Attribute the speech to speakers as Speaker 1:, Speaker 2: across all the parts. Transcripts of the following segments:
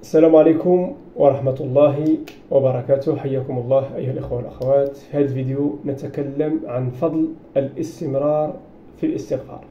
Speaker 1: السلام عليكم ورحمة الله وبركاته. حياكم الله أيها الإخوة والأخوات. في هذا الفيديو نتكلم عن فضل الاستمرار في الاستغفار.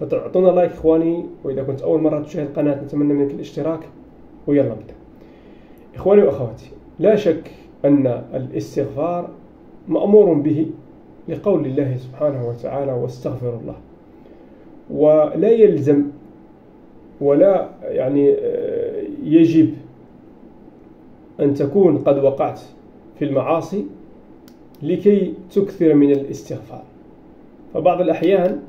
Speaker 1: فتعطونا لايك إخواني وإذا كنت أول مرة تشاهد القناة نتمنى منك الاشتراك ويلا نبدأ إخواني وأخواتي لا شك أن الاستغفار مأمور به لقول الله سبحانه وتعالى واستغفر الله. ولا يلزم ولا يعني يجب أن تكون قد وقعت في المعاصي لكي تكثر من الاستغفار. فبعض الأحيان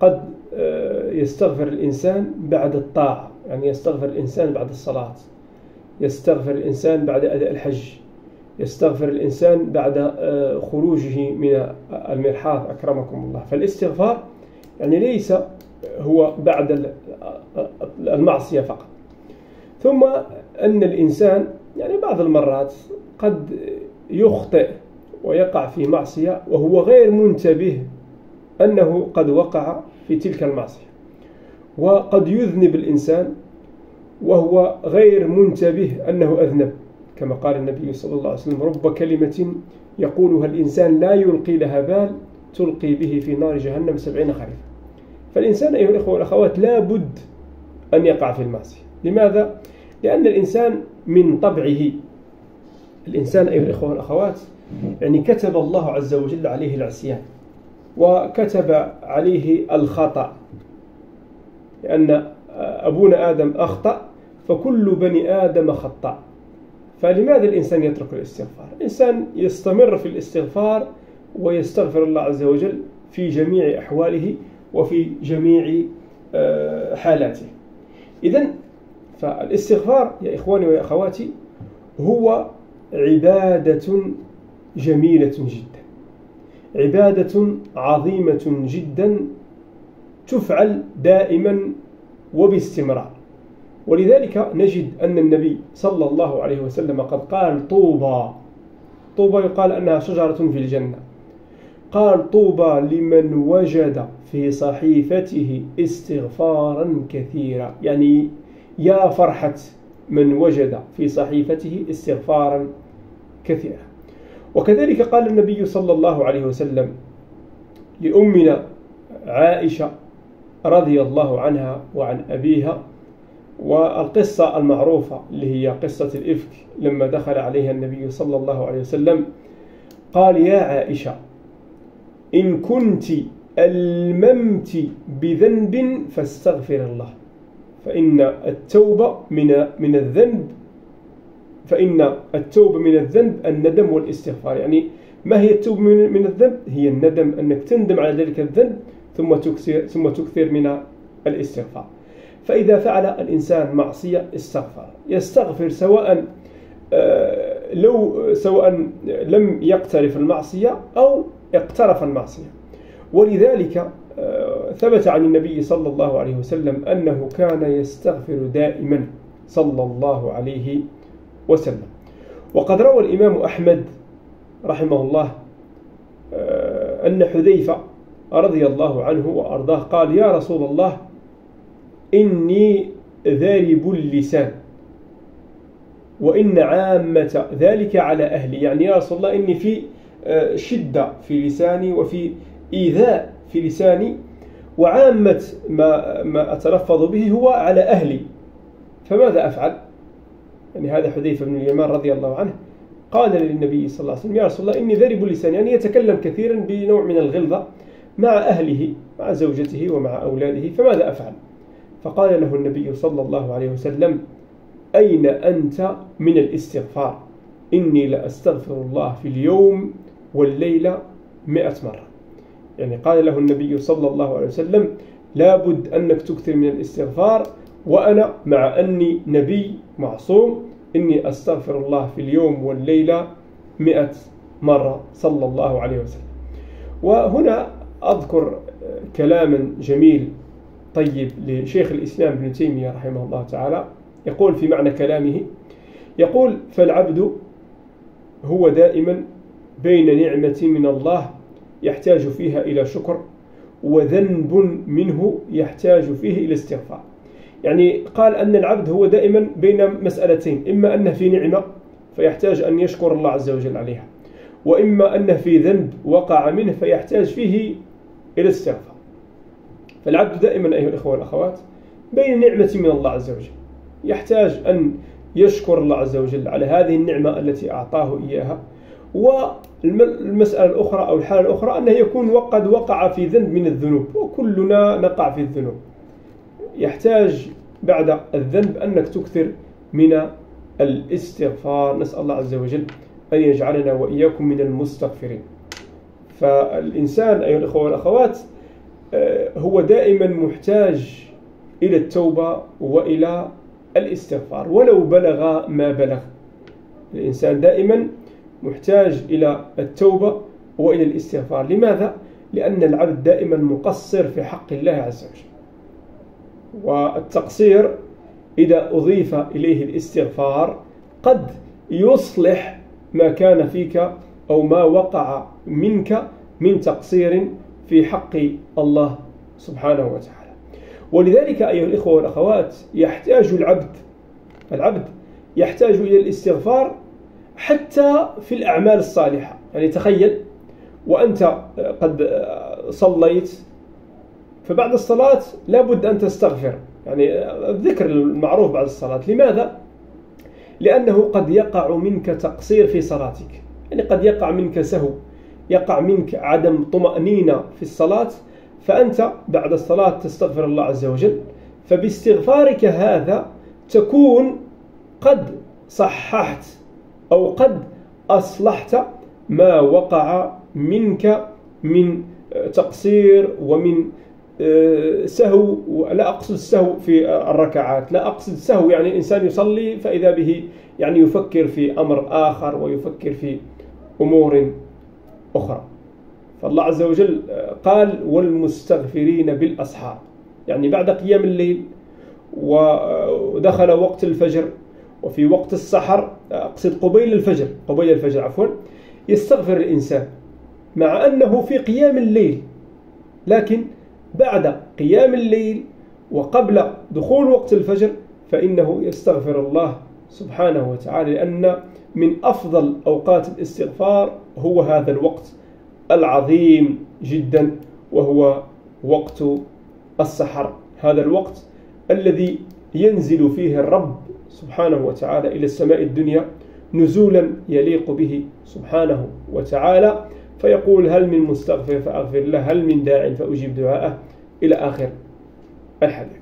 Speaker 1: قد آه، يستغفر الإنسان بعد الطاعة يعني يستغفر الإنسان بعد الصلاة يستغفر الإنسان بعد أداء الحج يستغفر الإنسان بعد آه، خروجه من المرحاض أكرمكم الله. فالاستغفار يعني ليس هو بعد المعصية فقط. ثم أن الإنسان يعني بعض المرات قد يخطئ ويقع في معصية وهو غير منتبه أنه قد وقع في تلك المعصية. وقد يذنب الإنسان وهو غير منتبه أنه أذنب كما قال النبي صلى الله عليه وسلم رب كلمة يقولها الإنسان لا يلقي لها بال تلقي به في نار جهنم سبعين خريفا فالإنسان أيها الإخوة والأخوات لا بد أن يقع في المعصية. لماذا؟ لأن الإنسان من طبعه الإنسان أيها الإخوة والأخوات يعني كتب الله عز وجل عليه العصيان وكتب عليه الخطأ لأن أبونا آدم أخطأ فكل بني آدم خطأ فلماذا الإنسان يترك الاستغفار؟ الإنسان يستمر في الاستغفار ويستغفر الله عز وجل في جميع أحواله وفي جميع آه، حالاته إذا فالاستغفار يا إخواني ويا أخواتي هو عبادة جميلة جدا. عبادة عظيمة جدا تفعل دائما وباستمرار. ولذلك نجد أن النبي صلى الله عليه وسلم قد قال طوبى. طوبى يقال أنها شجرة في الجنة. قال طوبى لمن وجد في صحيفته استغفارا كثيرا. يعني يا فرحة من وجد في صحيفته استغفارا كثيرا. وكذلك قال النبي صلى الله عليه وسلم لأمنا عائشة رضي الله عنها وعن أبيها والقصة المعروفة اللي هي قصة الإفك لما دخل عليها النبي صلى الله عليه وسلم قال يا عائشة إن كنت ألممت بذنب فاستغفر الله. فإن التوبة من من الذنب فإن التوبة من الذنب الندم والاستغفار. يعني ما هي التوبة من الذنب؟ هي الندم أنك تندم على ذلك الذنب ثم تكثر ثم تكثر من الاستغفار. فإذا فعل الإنسان معصية استغفر. يستغفر سواء آه، لو سواء لم يقترف المعصية أو اقترف المعصية. ولذلك ثبت عن النبي صلى الله عليه وسلم أنه كان يستغفر دائما صلى الله عليه وسلم. وقد روى الإمام أحمد رحمه الله آه، أن حذيفة رضي الله عنه وأرضاه قال يا رسول الله إني ذارب اللسان وإن عامة ذلك على أهلي. يعني يا رسول الله إني في آه، شدة في لساني وفي إيذاء في لساني وعامة ما, ما أتلفظ به هو على أهلي فماذا أفعل؟ يعني هذا حذيفة بن اليمان رضي الله عنه قال للنبي صلى الله عليه وسلم يا رسول الله إني ذرب اللسان يعني يتكلم كثيرا بنوع من الغلظة مع أهله مع زوجته ومع أولاده فماذا أفعل؟ فقال له النبي صلى الله عليه وسلم أين أنت من الاستغفار إني لأستغفر الله في اليوم والليلة مئة مرة يعني قال له النبي صلى الله عليه وسلم لابد أنك تكثر من الاستغفار وأنا مع أني نبي معصوم إني أستغفر الله في اليوم والليلة مئة مرة صلى الله عليه وسلم. وهنا أذكر كلاما جميل طيب لشيخ الإسلام ابن تيمية رحمه الله تعالى يقول في معنى كلامه يقول فالعبد هو دائما بين نعمة من الله يحتاج فيها إلى شكر وذنب منه يحتاج فيه إلى استغفار. يعني قال أن العبد هو دائما بين مسألتين إما أنه في نعمة فيحتاج أن يشكر الله عز وجل عليها وإما أنه في ذنب وقع منه فيحتاج فيه إلى الاستغفار فالعبد دائما أيها الإخوة والأخوات بين نعمة من الله عز وجل يحتاج أن يشكر الله عز وجل على هذه النعمة التي أعطاه إياها والمسألة الأخرى أو الحالة الأخرى أنه يكون وقد وقع في ذنب من الذنوب وكلنا نقع في الذنوب. يحتاج بعد الذنب أنك تكثر من الاستغفار. نسأل الله عز وجل أن يجعلنا وإياكم من المستغفرين. فالإنسان أيها الأخوة والأخوات آه، هو دائما محتاج إلى التوبة وإلى الاستغفار ولو بلغ ما بلغ. الإنسان دائما محتاج إلى التوبة وإلى الاستغفار. لماذا؟ لأن العبد دائما مقصر في حق الله عز وجل. والتقصير إذا أضيف إليه الاستغفار قد يصلح ما كان فيك أو ما وقع منك من تقصير في حق الله سبحانه وتعالى. ولذلك أيها الإخوة والأخوات يحتاج العبد العبد يحتاج إلى الاستغفار حتى في الأعمال الصالحة. يعني تخيل وأنت قد صليت فبعد الصلاة لابد أن تستغفر. يعني الذكر المعروف بعد الصلاة. لماذا؟ لأنه قد يقع منك تقصير في صلاتك. يعني قد يقع منك سهو يقع منك عدم طمأنينة في الصلاة فأنت بعد الصلاة تستغفر الله عز وجل. فباستغفارك هذا تكون قد صححت أو قد أصلحت ما وقع منك من تقصير ومن آه، سهو لا أقصد السهو في الركعات لا أقصد السهو يعني الإنسان يصلي فإذا به يعني يفكر في أمر آخر ويفكر في أمور أخرى. فالله عز وجل قال والمستغفرين بالأسحار يعني بعد قيام الليل ودخل وقت الفجر وفي وقت السحر أقصد قبيل الفجر قبيل الفجر عفوا يستغفر الإنسان مع أنه في قيام الليل لكن بعد قيام الليل وقبل دخول وقت الفجر فإنه يستغفر الله سبحانه وتعالى لأن من أفضل أوقات الاستغفار هو هذا الوقت العظيم جدا وهو وقت السحر هذا الوقت الذي ينزل فيه الرب سبحانه وتعالى إلى السماء الدنيا نزولا يليق به سبحانه وتعالى فيقول هل من مستغفر فأغفر له هل من داع فأجيب دعاءه؟ إلى آخر الحديث.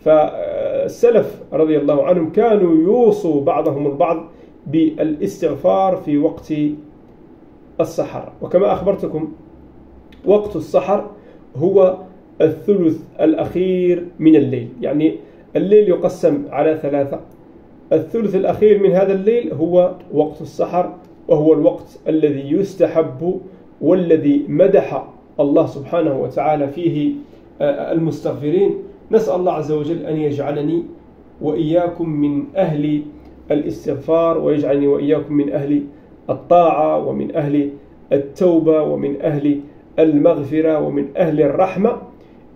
Speaker 1: فالسلف رضي الله عنهم كانوا يوصوا بعضهم البعض بالاستغفار في وقت السحر. وكما أخبرتكم وقت السحر هو الثلث الأخير من الليل. يعني الليل يقسم على ثلاثة. الثلث الأخير من هذا الليل هو وقت السحر وهو الوقت الذي يستحب والذي مدح الله سبحانه وتعالى فيه آه، المستغفرين. نسأل الله عز وجل أن يجعلني وإياكم من أهل الاستغفار ويجعلني وإياكم من أهل الطاعة ومن أهل التوبة ومن أهل المغفرة ومن أهل الرحمة.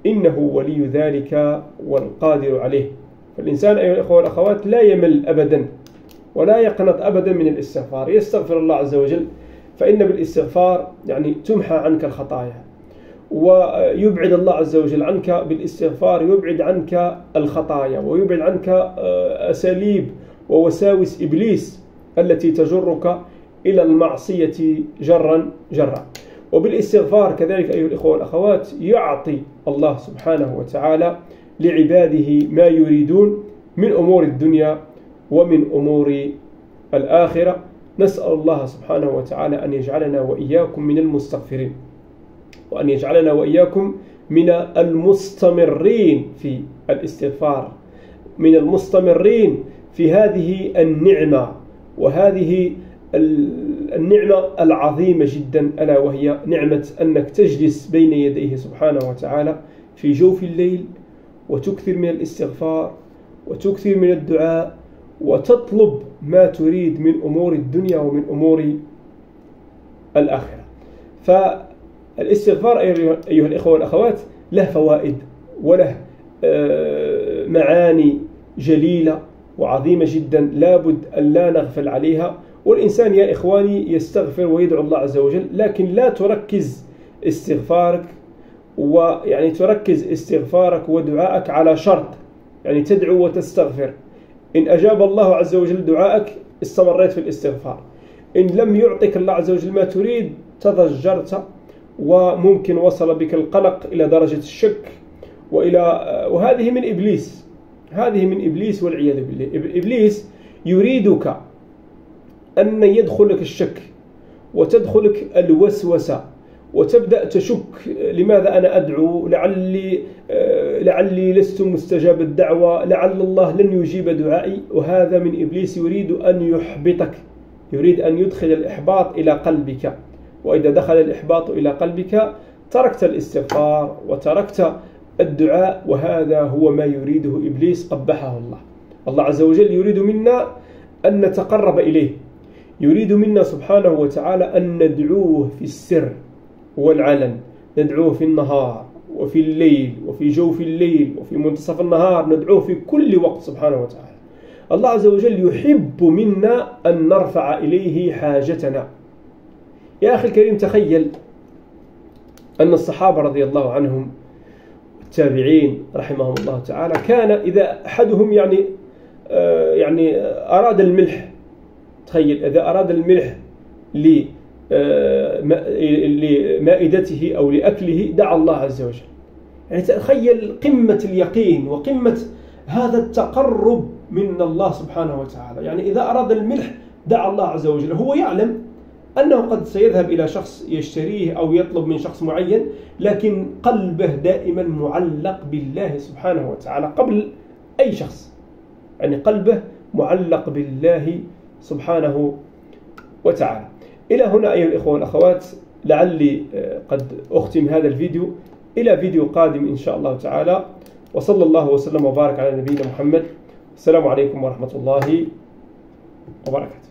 Speaker 1: إنه ولي ذلك والقادر عليه. فالإنسان أيها الأخوة والأخوات لا يمل أبدا ولا يقنط أبدا من الاستغفار. يستغفر الله عز وجل فإن بالاستغفار يعني تمحى عنك الخطايا ويبعد الله عز وجل عنك بالاستغفار يبعد عنك الخطايا ويبعد عنك آه، أساليب ووساوس إبليس التي تجرك إلى المعصية جرا جرا. وبالاستغفار كذلك أيها الإخوة والأخوات يعطي الله سبحانه وتعالى لعباده ما يريدون من أمور الدنيا ومن أمور الآخرة. نسأل الله سبحانه وتعالى أن يجعلنا وإياكم من المستغفرين وأن يجعلنا وإياكم من المستمرين في الاستغفار من المستمرين في هذه النعمة وهذه النعمة العظيمة جدا ألا وهي نعمة أنك تجلس بين يديه سبحانه وتعالى في جوف الليل وتكثر من الاستغفار وتكثر من الدعاء وتطلب ما تريد من أمور الدنيا ومن أمور الآخرة. فالاستغفار أيها الإخوة والأخوات له فوائد وله آه، معاني جليلة وعظيمة جدا لابد أن لا نغفل عليها. والإنسان يا إخواني يستغفر ويدعو الله عز وجل لكن لا تركز استغفارك ويعني تركز استغفارك ودعائك على شرط يعني تدعو وتستغفر. إن أجاب الله عز وجل دعائك استمريت في الاستغفار. إن لم يعطك الله عز وجل ما تريد تضجرت وممكن وصل بك القلق إلى درجة الشك وإلى وهذه من إبليس هذه من إبليس والعياذ بالله. إبليس يريدك أن يدخلك الشك وتدخلك الوسوسة وتبدأ تشك لماذا أنا أدعو؟ لعلي لعلي لست مستجاب الدعوة لعل الله لن يجيب دعائي وهذا من إبليس يريد أن يحبطك يريد أن يدخل الإحباط إلى قلبك. وإذا دخل الإحباط إلى قلبك تركت الاستغفار وتركت الدعاء وهذا هو ما يريده إبليس قبحه الله. الله عز وجل يريد منا أن نتقرب إليه. يريد منا سبحانه وتعالى أن ندعوه في السر والعلن ندعوه في النهار وفي الليل وفي جوف الليل وفي منتصف النهار ندعوه في كل وقت سبحانه وتعالى. الله عز وجل يحب منا أن نرفع إليه حاجتنا. يا أخي الكريم تخيل أن الصحابة رضي الله عنهم التابعين رحمهم الله تعالى كان إذا أحدهم يعني آه، يعني أراد الملح تخيل إذا أراد الملح آه، لمائدته أو لأكله دعا الله عز وجل. يعني تخيل قمة اليقين وقمة هذا التقرب من الله سبحانه وتعالى. يعني إذا أراد الملح دعا الله عز وجل. هو يعلم أنه قد سيذهب إلى شخص يشتريه أو يطلب من شخص معين لكن قلبه دائما معلق بالله سبحانه وتعالى قبل أي شخص. يعني قلبه معلق بالله سبحانه وتعالى. إلى هنا أيها الإخوة والأخوات لعلي آه، قد أختم هذا الفيديو. إلى فيديو قادم إن شاء الله تعالى. وصلى الله وسلم وبارك على نبينا محمد. السلام عليكم ورحمة الله وبركاته.